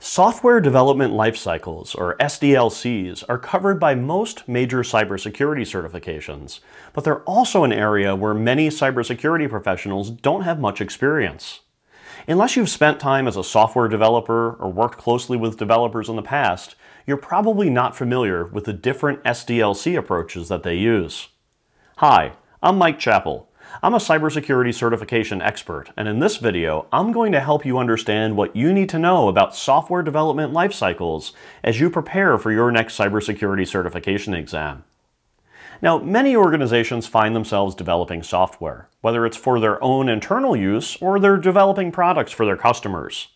Software development life cycles, or SDLCs, are covered by most major cybersecurity certifications, but they're also an area where many cybersecurity professionals don't have much experience. Unless you've spent time as a software developer or worked closely with developers in the past, you're probably not familiar with the different SDLC approaches that they use. Hi, I'm Mike Chapple, I'm a cybersecurity certification expert, and in this video, I'm going to help you understand what you need to know about software development life cycles as you prepare for your next cybersecurity certification exam. Now, many organizations find themselves developing software, whether it's for their own internal use or they're developing products for their customers.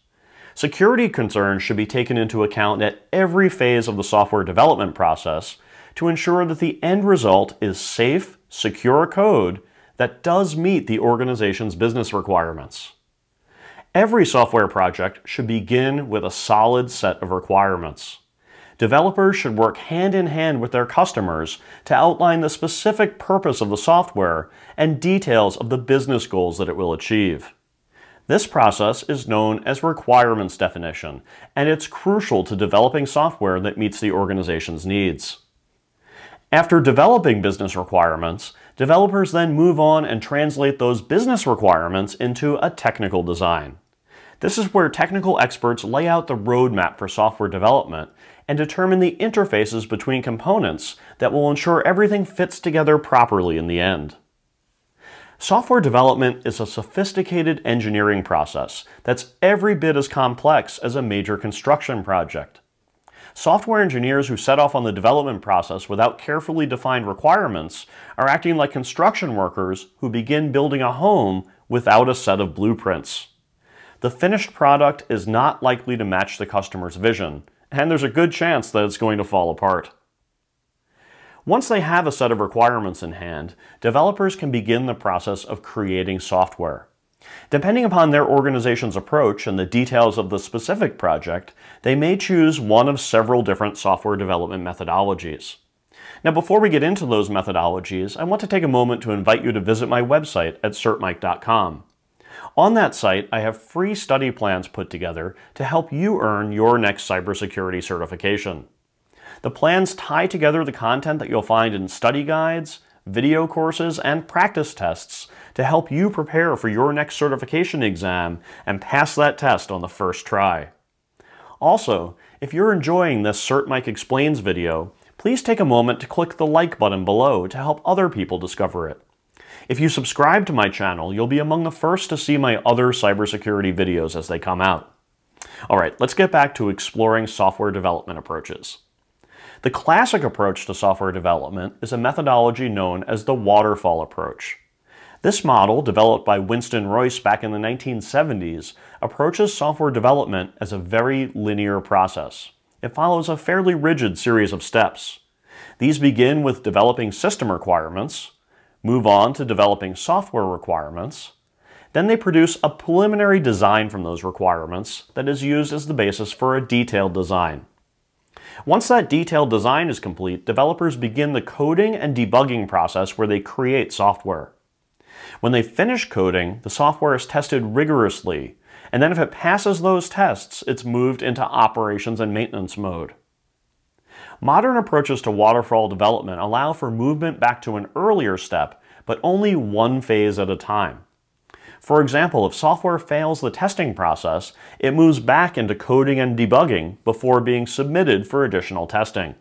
Security concerns should be taken into account at every phase of the software development process to ensure that the end result is safe, secure code that does meet the organization's business requirements. Every software project should begin with a solid set of requirements. Developers should work hand in hand with their customers to outline the specific purpose of the software and details of the business goals that it will achieve. This process is known as requirements definition, and it's crucial to developing software that meets the organization's needs. After developing business requirements, developers then move on and translate those business requirements into a technical design. This is where technical experts lay out the roadmap for software development and determine the interfaces between components that will ensure everything fits together properly in the end. Software development is a sophisticated engineering process that's every bit as complex as a major construction project. Software engineers who set off on the development process without carefully defined requirements are acting like construction workers who begin building a home without a set of blueprints. The finished product is not likely to match the customer's vision, and there's a good chance that it's going to fall apart. Once they have a set of requirements in hand, developers can begin the process of creating software. Depending upon their organization's approach and the details of the specific project, they may choose one of several different software development methodologies. Now before we get into those methodologies, I want to take a moment to invite you to visit my website at certmike.com. On that site, I have free study plans put together to help you earn your next cybersecurity certification. The plans tie together the content that you'll find in study guides, video courses, and practice tests to help you prepare for your next certification exam and pass that test on the first try. Also, if you're enjoying this CertMike Explains video, please take a moment to click the like button below to help other people discover it. If you subscribe to my channel, you'll be among the first to see my other cybersecurity videos as they come out. Alright, let's get back to exploring software development approaches. The classic approach to software development is a methodology known as the waterfall approach. This model, developed by Winston Royce back in the 1970s, approaches software development as a very linear process. It follows a fairly rigid series of steps. These begin with developing system requirements, move on to developing software requirements, then they produce a preliminary design from those requirements that is used as the basis for a detailed design. Once that detailed design is complete, developers begin the coding and debugging process where they create software. When they finish coding, the software is tested rigorously, and then if it passes those tests, it's moved into operations and maintenance mode. Modern approaches to waterfall development allow for movement back to an earlier step, but only one phase at a time. For example, if software fails the testing process, it moves back into coding and debugging before being submitted for additional testing.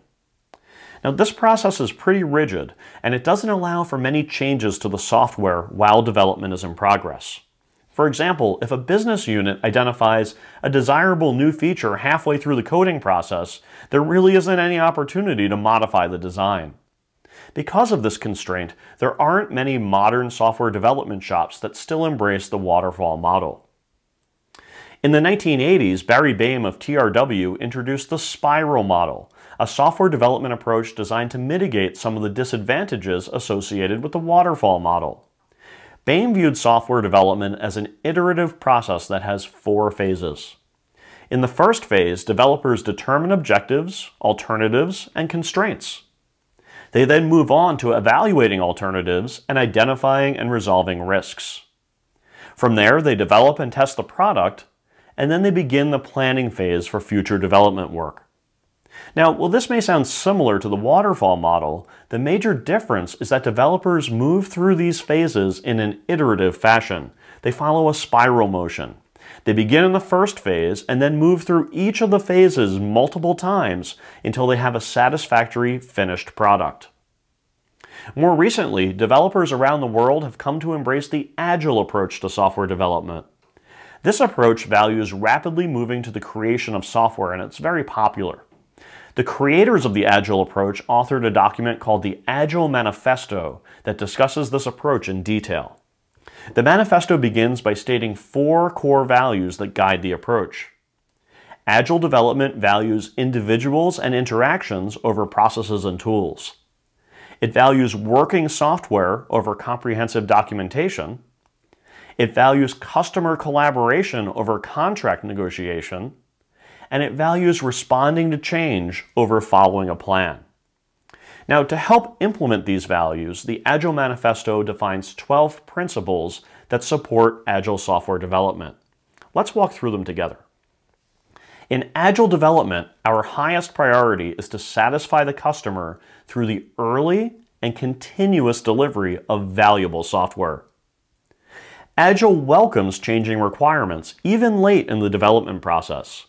Now this process is pretty rigid, and it doesn't allow for many changes to the software while development is in progress. For example, if a business unit identifies a desirable new feature halfway through the coding process, there really isn't any opportunity to modify the design. Because of this constraint, there aren't many modern software development shops that still embrace the waterfall model. In the 1980s, Barry Boehm of TRW introduced the spiral model, a software development approach designed to mitigate some of the disadvantages associated with the waterfall model. Boehm viewed software development as an iterative process that has four phases. In the first phase, developers determine objectives, alternatives, and constraints. They then move on to evaluating alternatives and identifying and resolving risks. From there, they develop and test the product, and then they begin the planning phase for future development work. Now, while this may sound similar to the waterfall model, the major difference is that developers move through these phases in an iterative fashion. They follow a spiral motion. They begin in the first phase and then move through each of the phases multiple times until they have a satisfactory finished product. More recently, developers around the world have come to embrace the agile approach to software development. This approach values rapidly moving to the creation of software, and it's very popular. The creators of the Agile approach authored a document called the Agile Manifesto that discusses this approach in detail. The manifesto begins by stating four core values that guide the approach. Agile development values individuals and interactions over processes and tools. It values working software over comprehensive documentation. It values customer collaboration over contract negotiation. And it values responding to change over following a plan. Now, to help implement these values, the Agile Manifesto defines 12 principles that support Agile software development. Let's walk through them together. In Agile development, our highest priority is to satisfy the customer through the early and continuous delivery of valuable software. Agile welcomes changing requirements, even late in the development process.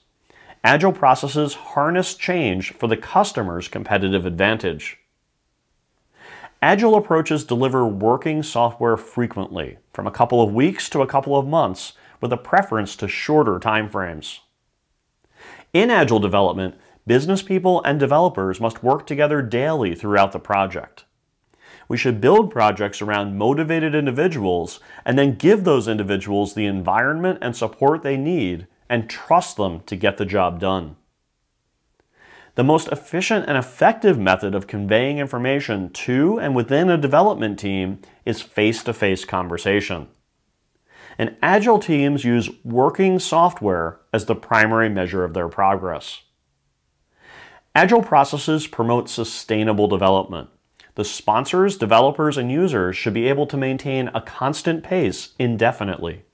Agile processes harness change for the customer's competitive advantage. Agile approaches deliver working software frequently, from a couple of weeks to a couple of months, with a preference to shorter timeframes. In Agile development, business people and developers must work together daily throughout the project. We should build projects around motivated individuals and then give those individuals the environment and support they need and trust them to get the job done. The most efficient and effective method of conveying information to and within a development team is face-to-face conversation. And Agile teams use working software as the primary measure of their progress. Agile processes promote sustainable development. The sponsors, developers, and users should be able to maintain a constant pace indefinitely.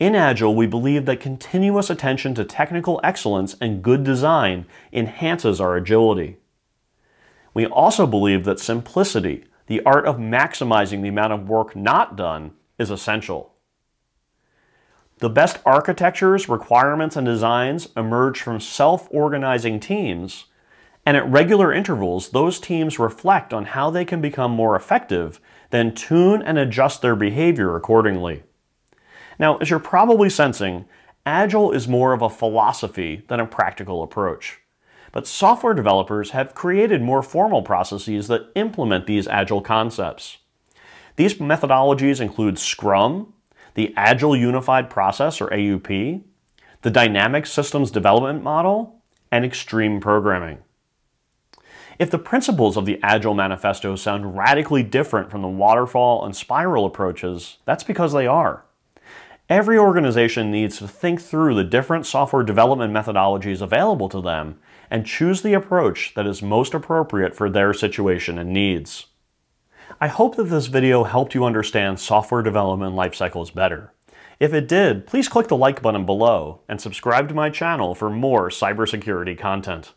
In Agile, we believe that continuous attention to technical excellence and good design enhances our agility. We also believe that simplicity, the art of maximizing the amount of work not done, is essential. The best architectures, requirements, and designs emerge from self-organizing teams and at regular intervals, those teams reflect on how they can become more effective, then tune and adjust their behavior accordingly. Now, as you're probably sensing, Agile is more of a philosophy than a practical approach. But software developers have created more formal processes that implement these Agile concepts. These methodologies include Scrum, the Agile Unified Process or AUP, the Dynamic Systems Development Model, and Extreme Programming. If the principles of the Agile Manifesto sound radically different from the waterfall and spiral approaches, that's because they are. Every organization needs to think through the different software development methodologies available to them and choose the approach that is most appropriate for their situation and needs. I hope that this video helped you understand software development life cycles better. If it did, please click the like button below and subscribe to my channel for more cybersecurity content.